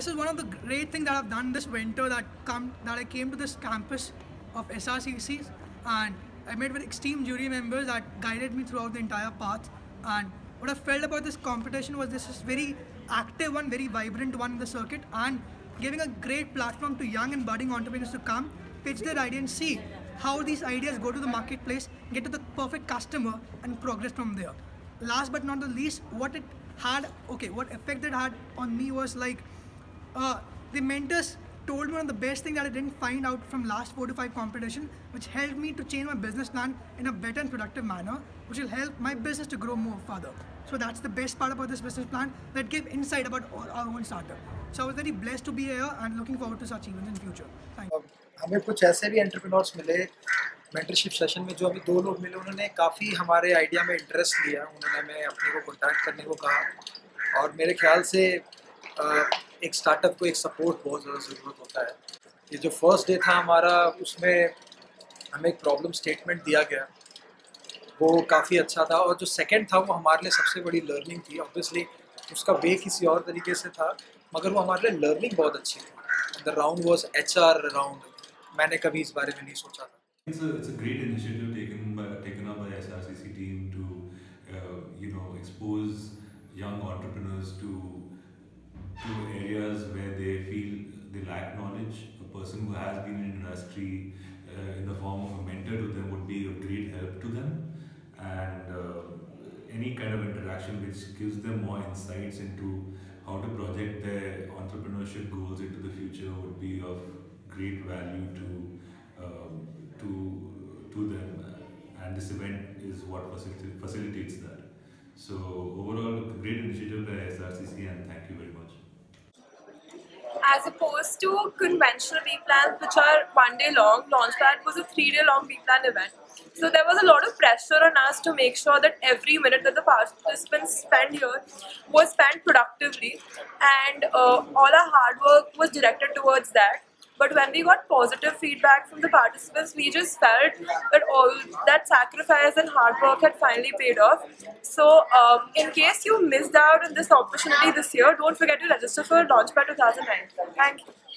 this is one of the great things that I've done this winter that come that I came to this campus of SRCC and I met with extreme jury members that guided me throughout the entire path. And what I felt about this competition was this is very active one, very vibrant one in the circuit, and giving a great platform to young and budding entrepreneurs to come, pitch their idea, and see how these ideas go to the marketplace, get to the perfect customer, and progress from there. Last but not the least, what it had, okay, what effect it had on me was like, uh, the mentors told me one of the best thing that I didn't find out from last four to five competition, which helped me to change my business plan in a better and productive manner, which will help my business to grow more further. So that's the best part about this business plan that gave insight about our our own startup. So I was very blessed to be here and looking forward to such events in future. Thank you. अब हमें कुछ ऐसे भी entrepreneurs मिले mentorship session में जो अभी दो लोग मिले उन्होंने काफ़ी हमारे आइडिया में इंटरेस्ट लिया उन्होंने हमें अपने को कॉन्टैक्ट करने को कहा और मेरे ख्याल से अ, एक स्टार्टअप को एक सपोर्ट बहुत ज़्यादा ज़रूरत होता है। ये जो फ़र्स्ट डे था हमारा उसमें हमें एक प्रॉब्लम स्टेटमेंट दिया गया। वो काफ़ी अच्छा था और जो सेकंड था वो हमारे लिए सबसे बड़ी लर्निंग थी। ऑब्वियसली उसका वे किसी और तरीके से था मगर वो हमारे लिए लर्निंग बहुत अच्छी थी। The round was H R round मैंने कभी इस बारे में नहीं सोचा था। It's a, it's a great initiative taken by taken up by SRCC team to uh, you know expose young entrepreneurs to person who has been in industry uh, in the form of a mentor to them would be of great help to them, and uh, any kind of interaction which gives them more insights into how to project their entrepreneurship goals into the future would be of great value to um, to to them, and this event is what facilitates that. So overall, great initiative by SRCC, and thank you very much. As opposed to conventional B plans, which are one day long. Launchpad was a three day long B plan event. So there was a lot of pressure on us to make sure that every minute that the participants spend here was spent productively, and uh, all our hard work was directed towards that. But when we got positive feedback from the participants, we just felt that all that sacrifice and hard work had finally paid off. So, um, in case you missed out on this opportunity this year, don't forget to register for Launchpad 2009. Thank you.